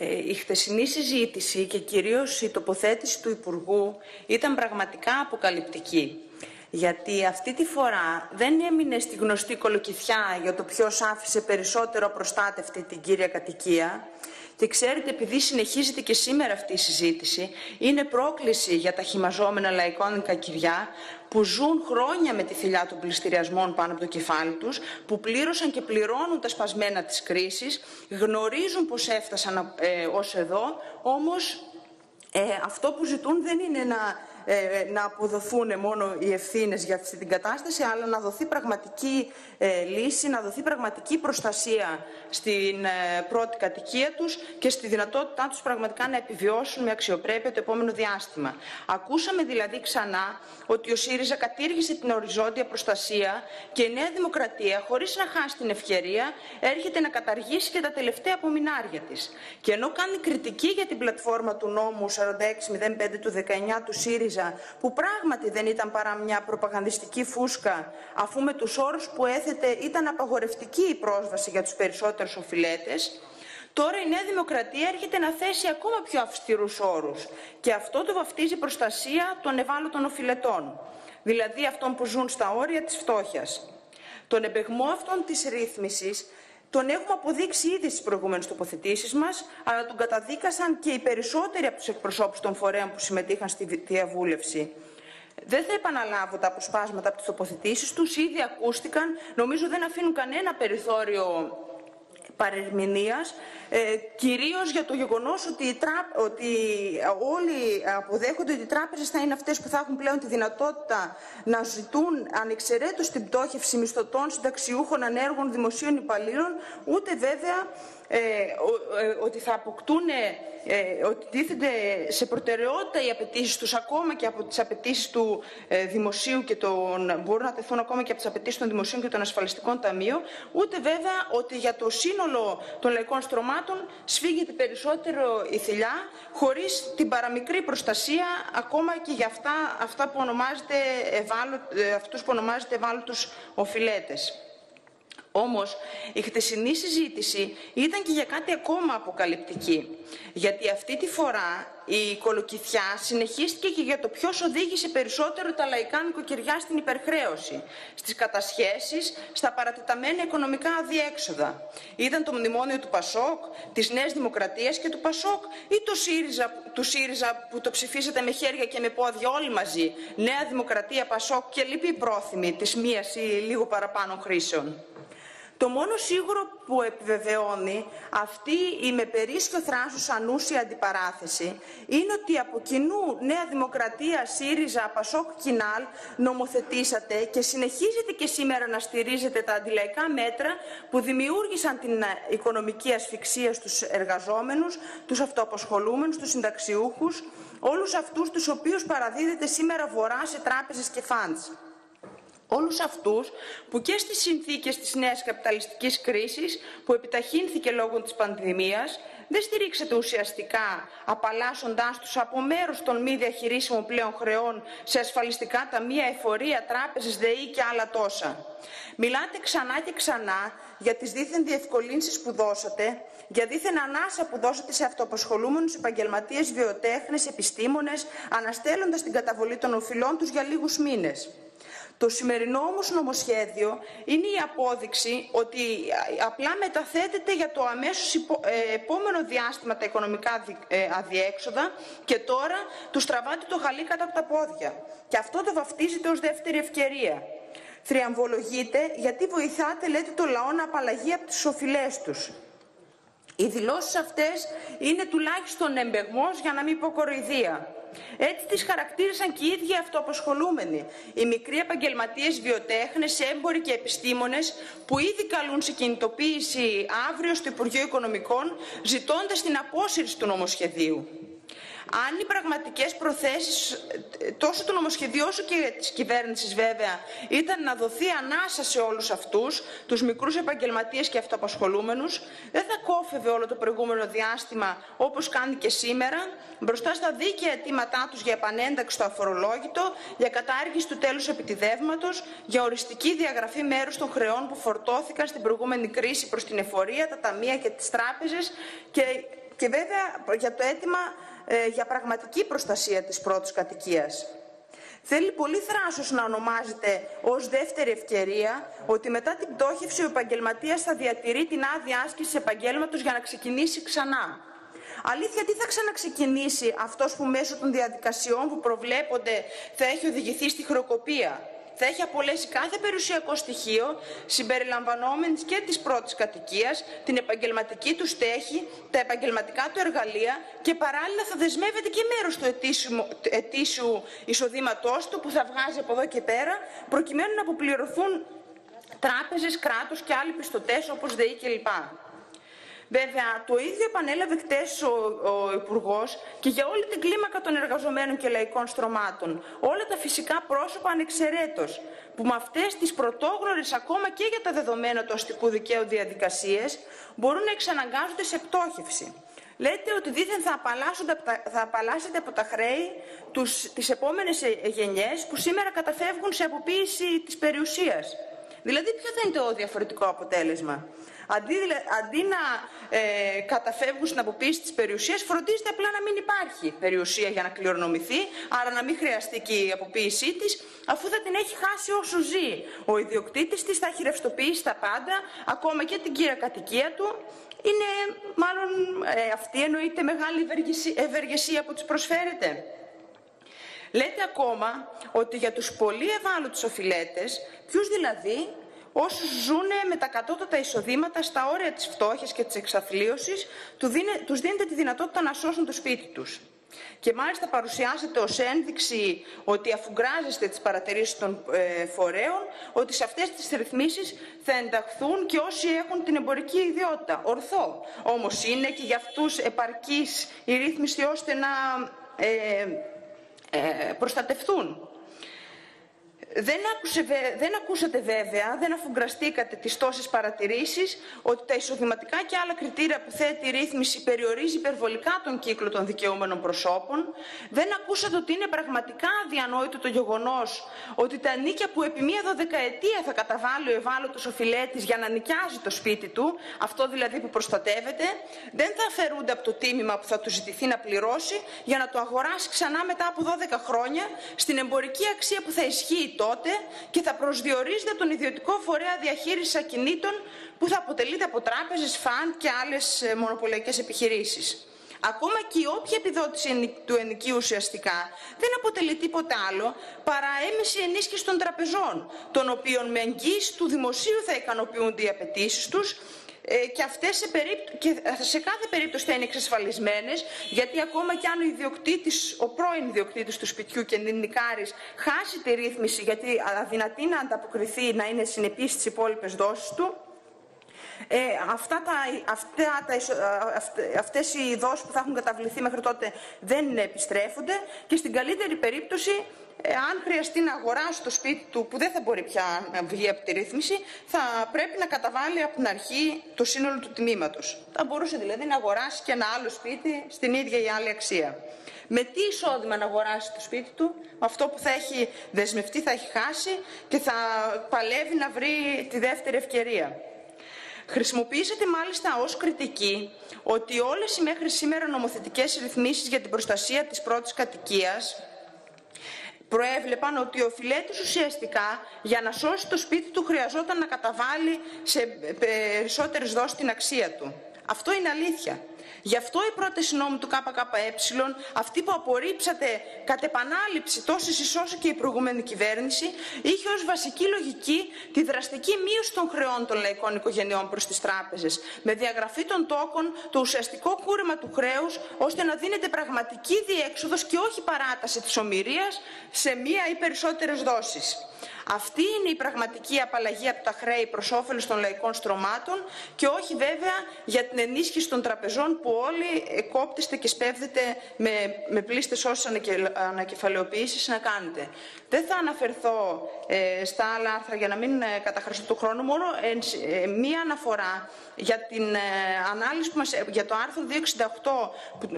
Ε, η χτεσινή συζήτηση και κυρίως η τοποθέτηση του Υπουργού ήταν πραγματικά αποκαλυπτική. Γιατί αυτή τη φορά δεν έμεινε στη γνωστή κολοκυθιά για το ποιος άφησε περισσότερο προστάτευτη την κύρια κατοικία, και ξέρετε, επειδή συνεχίζεται και σήμερα αυτή η συζήτηση, είναι πρόκληση για τα χυμαζόμενα λαϊκών νοικοκυριά που ζουν χρόνια με τη θηλιά των πληστηριασμών πάνω από το κεφάλι τους, που πλήρωσαν και πληρώνουν τα σπασμένα της κρίσης, γνωρίζουν πώς έφτασαν ε, ως εδώ, όμως ε, αυτό που ζητούν δεν είναι να ε, να αποδοθούν μόνο οι ευθύνες για αυτή την κατάσταση, αλλά να δοθεί πραγματική ε, λύση, να δοθεί πραγματική προστασία στην ε, πρώτη κατοικία τους και στη δυνατότητά τους πραγματικά να επιβιώσουν με αξιοπρέπεια το επόμενο διάστημα. Ακούσαμε δηλαδή ξανά ότι ο ΣΥΡΙΖΑ κατήργησε την οριζόντια προστασία και η Νέα Δημοκρατία, χωρίς να χάσει την ευκαιρία, έρχεται να καταργήσει και τα τελευταία απομεινάρια της. Και ενώ κάνει κριτική για την πλατφόρμα του νόμου 4605 του 19 του ΣΥΡΙΖΑ, που πράγματι δεν ήταν παρά μια προπαγανδιστική φούσκα αφού με τους όρους που έθετε ήταν απαγορευτική η πρόσβαση για τους περισσότερους οφειλέτες, Τώρα η Νέα Δημοκρατία έρχεται να θέσει ακόμα πιο αυστηρούς όρους και αυτό το βαφτίζει προστασία των ευάλωτων οφειλετών, δηλαδή αυτών που ζουν στα όρια της φτώχειας. Τον εμπεγμό αυτών της ρύθμισης τον έχουμε αποδείξει ήδη στις προηγούμενες τοποθετήσεις μας, αλλά τον καταδίκασαν και οι περισσότεροι από τους εκπροσώπους των φορέων που συμμετείχαν στη διαβούλευση. Δεν θα επαναλάβω τα αποσπάσματα από τις τοποθετήσεις τους, ήδη ακούστηκαν. Νομίζω δεν αφήνουν κανένα περιθώριο παρερμηνίας, ε, κυρίως για το γεγονός ότι, ότι όλοι αποδέχονται ότι οι τράπεζες θα είναι αυτές που θα έχουν πλέον τη δυνατότητα να ζητούν ανεξαιρέτως την πτώχευση μισθωτών, συνταξιούχων, ανέργων, δημοσίων υπαλλήλων, ούτε βέβαια ε, ε, ότι θα αποκτούν, ε, ότι τίθενται σε προτεραιότητα οι απαιτήσεις τους ακόμα και από τις απαιτήσεις του δημοσίου και των, μπορούν να τεθούν ακόμα και από τις απαιτήσεις των δημοσίων και των ασφαλιστικών ταμείων, ούτε βέβαια ότι για το σύνολο των λαϊκών στρωμάτων σφίγγεται περισσότερο η θηλιά, χωρίς την παραμικρή προστασία ακόμα και για αυτά, αυτά που ονομάζεται αυτούς που ονομάζεται ευάλωτους οφειλέτες. Όμως η χτεσινή συζήτηση ήταν και για κάτι ακόμα αποκαλυπτική. Γιατί αυτή τη φορά η κολοκυθιά συνεχίστηκε και για το ποιος οδήγησε περισσότερο τα λαϊκά νοικοκυριά στην υπερχρέωση, στις κατασχέσεις, στα παρατεταμένα οικονομικά αδιέξοδα. Ήταν το μνημόνιο του Πασόκ, της Νέας Δημοκρατίας και του Πασόκ ή το ΣΥΡΙΖΑ, του ΣΥΡΙΖΑ που το ψηφίσατε με χέρια και με πόδια όλοι μαζί. Νέα Δημοκρατία, Πασόκ και λυπή πρόθυμη της μίας ή λίγο παραπάνω χρήσεων. Το μόνο σίγουρο που επιβεβαιώνει αυτή η με περίσσιο θράσος ανούσια αντιπαράθεση είναι ότι από κοινού Νέα Δημοκρατία, ΣΥΡΙΖΑ, ΠΑΣΟΚ, ΚΙΝΑΛ νομοθετήσατε και συνεχίζετε και σήμερα να στηρίζετε τα αντιλαϊκά μέτρα που δημιούργησαν την οικονομική ασφυξία στους εργαζόμενους, τους αυτοαποσχολούμενους, τους συνταξιούχους, όλους αυτούς τους οποίους παραδίδεται σήμερα βορρά σε τράπεζες και φαντς όλους αυτούς που και στις συνθήκες της νέας καπιταλιστικής κρίσης που επιταχύνθηκε λόγω της πανδημίας δεν στηρίξατε ουσιαστικά απαλλάσσοντάς τους από μέρος των μη διαχειρίσιμων πλέον χρεών σε ασφαλιστικά ταμεία, εφορία, τράπεζες, ΔΕΗ και άλλα τόσα. Μιλάτε ξανά και ξανά για τις δίθεν διευκολύνσεις που δώσατε, για δίθεν ανάσα που δώσατε σε αυτοαπασχολούμενους επαγγελματίες, βιοτέχνες, επιστήμονες, αναστέλλοντας την καταβολή των οφειλών τους για λίγους μήνες. Το σημερινό όμως νομοσχέδιο είναι η απόδειξη ότι απλά μεταθέτεται για το αμέσως ε, επόμενο διάστημα τα οικονομικά ε, αδιέξοδα και τώρα τους τραβάτε το χαλί κατά από τα πόδια. Και αυτό το βαφτίζεται ως δεύτερη ευκαιρία. Θριαμβολογείτε γιατί βοηθάτε, λέτε, το λαό να απαλλαγεί από τις οφειλές τους. Οι δηλώσεις αυτές είναι τουλάχιστον εμπεγμός για να μην πω κοροϊδία. Έτσι τις χαρακτήρισαν και οι ίδιοι αυτοαπασχολούμενοι, οι μικροί επαγγελματίες βιοτέχνες, έμποροι και επιστήμονες που ήδη καλούν σε κινητοποίηση αύριο στο Υπουργείο Οικονομικών ζητώντας την απόσυρση του νομοσχεδίου. Αν οι πραγματικές προθέσεις τόσο του νομοσχεδίου όσο και της κυβέρνησης βέβαια ήταν να δοθεί ανάσα σε όλους αυτούς, τους μικρούς επαγγελματίες και αυτοαπασχολούμενους, δεν θα κόφευε όλο το προηγούμενο διάστημα όπως κάνει και σήμερα μπροστά στα δίκαια αιτήματά τους για επανένταξη στο αφορολόγητο, για κατάργηση του τέλους επιτιδεύματος, για οριστική διαγραφή μέρους των χρεών που φορτώθηκαν στην προηγούμενη κρίση προς την εφορία, τα ταμεία και τις τράπεζες και και βέβαια για το αίτημα ε, για πραγματική προστασία της πρώτης κατοικίας. Θέλει πολύ θράσος να ονομάζεται ως δεύτερη ευκαιρία ότι μετά την πτώχευση ο επαγγελματίας θα διατηρεί την άδεια άσκησης επαγγέλματος για να ξεκινήσει ξανά. Αλήθεια, τι θα ξαναξεκινήσει αυτός που μέσω των διαδικασιών που προβλέπονται θα έχει οδηγηθεί στη χρεοκοπία; Θα έχει απολέσει κάθε περιουσιακό στοιχείο συμπεριλαμβανόμενης και της πρώτης κατοικίας, την επαγγελματική του στέχη, τα επαγγελματικά του εργαλεία και παράλληλα θα δεσμεύεται και μέρος του ετήσιου, ετήσιου εισοδήματός του που θα βγάζει από εδώ και πέρα προκειμένου να αποπληρωθούν τράπεζες, κράτος και άλλοι πιστωτές όπως ΔΕΗ κλπ. Βέβαια, το ίδιο επανέλαβε χτες ο, ο Υπουργός και για όλη την κλίμακα των εργαζομένων και λαϊκών στρωμάτων. Όλα τα φυσικά πρόσωπα ανεξαιρέτως, που με αυτές τις πρωτόγνωρες ακόμα και για τα δεδομένα του αστικού δικαίου διαδικασίες μπορούν να εξαναγκάζονται σε πτώχευση. Λέτε ότι δήθεν θα, θα απαλλάσσετε από τα χρέη τους, τις επόμενες γενιές που σήμερα καταφεύγουν σε αποποίηση της περιουσίας. Δηλαδή, ποιο θα είναι το διαφορετικό αποτέλεσμα; Αντί, αντί να ε, καταφεύγουν στην αποποίηση της περιουσίας, φροντίζεται απλά να μην υπάρχει περιουσία για να κληρονομηθεί, άρα να μην χρειαστεί και η αποποίησή της, αφού θα την έχει χάσει όσο ζει. Ο ιδιοκτήτης της θα έχει ρευστοποιήσει τα πάντα, ακόμα και την κύρα κατοικία του. Είναι μάλλον ε, αυτή εννοείται μεγάλη ευεργεσία που της προσφέρεται. Λέτε ακόμα ότι για τους πολύ ευάλωτους οφειλέτες, ποιους δηλαδή όσους ζουν με τα κατώτατα εισοδήματα στα όρια της φτώχειας και της εξαθλίωσης, τους δίνεται τη δυνατότητα να σώσουν το σπίτι τους. Και μάλιστα παρουσιάζεται ως ένδειξη ότι αφουγκράζεστε τις παρατηρήσεις των ε, φορέων, ότι σε αυτές τις ρυθμίσεις θα ενταχθούν και όσοι έχουν την εμπορική ιδιότητα. Ορθό. Όμως είναι και για αυτούς επαρκής η ρύθμιση ώστε να ε, ε, προστατευτούν. Δεν, άκουσε, δεν ακούσατε βέβαια, δεν αφουγκραστήκατε τις τόσες παρατηρήσεις ότι τα εισοδηματικά και άλλα κριτήρια που θέτει η ρύθμιση περιορίζει υπερβολικά τον κύκλο των δικαιούμενων προσώπων. Δεν ακούσατε ότι είναι πραγματικά αδιανόητο το γεγονός ότι τα νίκια που επί μία δωδεκαετία θα καταβάλει ο ευάλωτος οφειλέτης για να νοικιάζει το σπίτι του, αυτό δηλαδή που προστατεύεται, δεν θα αφαιρούνται από το τίμημα που θα του ζητηθεί να πληρώσει για να το αγοράσει ξανά μετά από 12 χρόνια στην εμπορική αξία που θα ισχύει τότε και θα προσδιορίζεται τον ιδιωτικό φορέα διαχείρισης ακινήτων που θα αποτελείται από τράπεζες, φαντ και άλλες ε, μονοπωλιακές επιχειρήσεις. Ακόμα και η όποια επιδότηση του ενοικίου ουσιαστικά δεν αποτελεί τίποτα άλλο παρά έμεση ενίσχυση των τραπεζών, των οποίων με εγγύηση του δημοσίου θα ικανοποιούνται οι απαιτήσεις τους ε, και αυτές σε, και σε κάθε περίπτωση θα είναι εξασφαλισμένες, γιατί ακόμα και αν ο ιδιοκτήτης, ο πρώην ιδιοκτήτης του σπιτιού και νικάρης χάσει τη ρύθμιση, γιατί αδυνατεί να ανταποκριθεί, να είναι συνεπής στις υπόλοιπες δόσεις του, ε, αυτά τα, αυτά τα, αυτές οι δόσεις που θα έχουν καταβληθεί μέχρι τότε δεν επιστρέφονται και στην καλύτερη περίπτωση αν χρειαστεί να αγοράσει το σπίτι του που δεν θα μπορεί πια να βγει από τη ρύθμιση, θα πρέπει να καταβάλει από την αρχή το σύνολο του τιμήματος. Θα μπορούσε δηλαδή να αγοράσει και ένα άλλο σπίτι στην ίδια ή άλλη αξία. Με τι εισόδημα να αγοράσει το σπίτι του, αυτό που θα έχει δεσμευτεί θα έχει χάσει και θα παλεύει να βρει τη δεύτερη ευκαιρία. Χρησιμοποιήσατε μάλιστα ως κριτική ότι όλες οι μέχρι σήμερα νομοθετικές ρυθμίσεις για την προστασία της πρώτης κατοικίας προέβλεπαν ότι ο φιλέτης ουσιαστικά για να σώσει το σπίτι του χρειαζόταν να καταβάλει σε περισσότερες δόσεις την αξία του. Αυτό είναι αλήθεια. Γι' αυτό η πρόταση νόμου του ΚΚΕ, αυτή που απορρίψατε κατ' επανάληψη τόσο εσείς όσο και η προηγούμενη κυβέρνηση, είχε ως βασική λογική τη δραστική μείωση των χρεών των λαϊκών οικογενειών προς τις τράπεζες, με διαγραφή των τόκων, το ουσιαστικό κούρεμα του χρέους, ώστε να δίνεται πραγματική διέξοδος και όχι παράταση της ομοιρίας σε μία ή περισσότερες δόσεις. Αυτή είναι η πραγματική απαλλαγή από τα χρέη προς όφελος των λαϊκών στρωμάτων και όχι βέβαια για την ενίσχυση των τραπεζών που όλοι κόπτεστε και σπέβδετε με, με πλήστες όσες ανακεφαλαιοποιήσεις να κάνετε. Δεν θα αναφερθώ ε, στα άλλα άρθρα για να μην ε, καταχρηστώ του χρόνου, μόνο ε, μία αναφορά για την ε, ανάλυση που μας, για το άρθρο 268, που,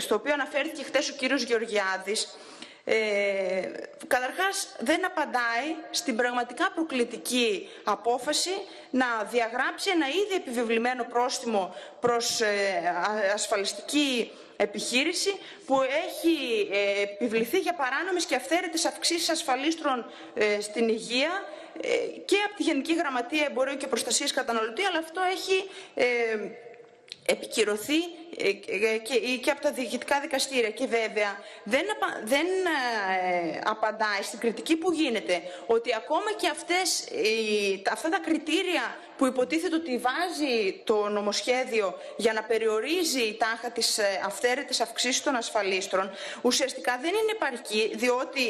στο οποίο αναφέρθηκε χθε ο κύριος Γεωργιάδης, ε, καταρχάς δεν απαντάει στην πραγματικά προκλητική απόφαση να διαγράψει ένα ήδη επιβεβλημένο πρόστιμο προς ε, ασφαλιστική επιχείρηση που έχει ε, επιβληθεί για παράνομες και αυθαίρετες αυξήσεις ασφαλίστρων ε, στην υγεία και από τη Γενική Γραμματεία Εμπορίου και Προστασίας Καταναλωτή, αλλά αυτό έχει επικυρωθεί ε, ε, και από τα διοικητικά δικαστήρια. Και βέβαια δεν, δεν ε, απαντάει στην κριτική που γίνεται ότι ακόμα και αυτές, αυτά τα κριτήρια που υποτίθεται ότι βάζει το νομοσχέδιο για να περιορίζει τάχα τις αυθαίρετες αυξήσεις των ασφαλίστρων, ουσιαστικά δεν είναι επαρκή, διότι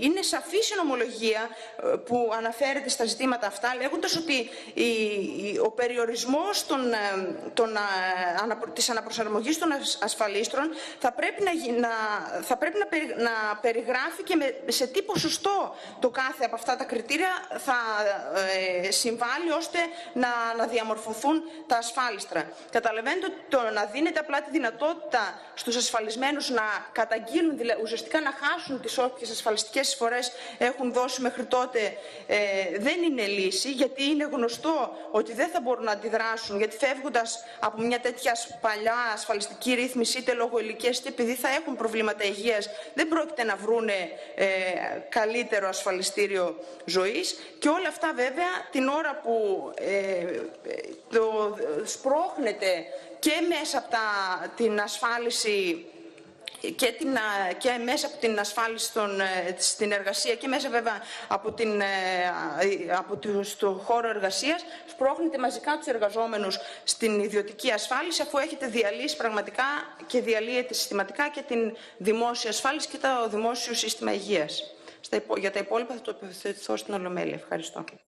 είναι σαφή η νομολογία που αναφέρεται στα ζητήματα αυτά, λέγοντας ότι ο περιορισμός των, των, της αναπροσαρμογής των ασφαλίστρων θα πρέπει να, να, θα πρέπει να, να περιγράφει και με, σε τι ποσοστό το κάθε από αυτά τα κριτήρια θα ε, συμβάλλει ώστε να, να διαμορφωθούν τα ασφάλιστρα. Καταλαβαίνετε ότι το να δίνεται απλά τη δυνατότητα στους ασφαλισμένους να καταγγείλουν, δηλαδή, ουσιαστικά να χάσουν τις όποιες ασφαλιστικές εισφορές έχουν δώσει μέχρι τότε ε, δεν είναι λύση γιατί είναι γνωστό ότι δεν θα μπορούν να αντιδράσουν γιατί φεύγοντας από μια τέτοια παλιά ασφαλιστική ρύθμιση, είτε λόγω ηλικίας, είτε επειδή θα έχουν προβλήματα υγείας, δεν πρόκειται να βρούνε ε, καλύτερο ασφαλιστήριο ζωής. Και όλα αυτά βέβαια την ώρα που ε, το σπρώχνεται και μέσα από τα, την ασφάλιση και, την, και μέσα από την ασφάλιση των, ε, στην εργασία και μέσα βέβαια από, την, ε, από το, στο χώρο εργασίας σπρώχνετε μαζικά τους εργαζόμενους στην ιδιωτική ασφάλιση αφού έχετε διαλύσει πραγματικά και διαλύετε συστηματικά και την δημόσια ασφάλιση και το δημόσιο σύστημα υγείας. για τα υπόλοιπα θα το επιθετηθώ στην Ολομέλεια. Ευχαριστώ.